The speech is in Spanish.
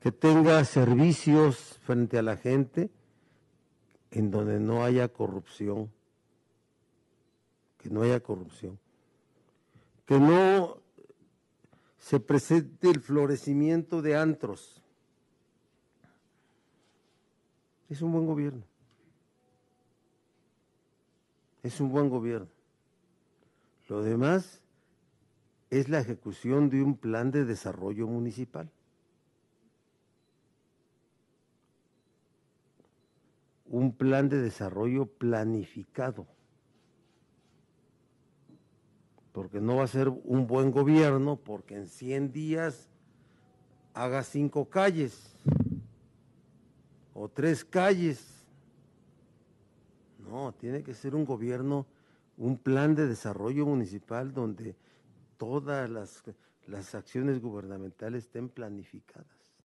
que tenga servicios frente a la gente en donde no haya corrupción, que no haya corrupción, que no se presente el florecimiento de antros. Es un buen gobierno. Es un buen gobierno. Lo demás es la ejecución de un plan de desarrollo municipal. Un plan de desarrollo planificado. Porque no va a ser un buen gobierno porque en 100 días haga cinco calles o tres calles. No, tiene que ser un gobierno, un plan de desarrollo municipal donde todas las, las acciones gubernamentales estén planificadas.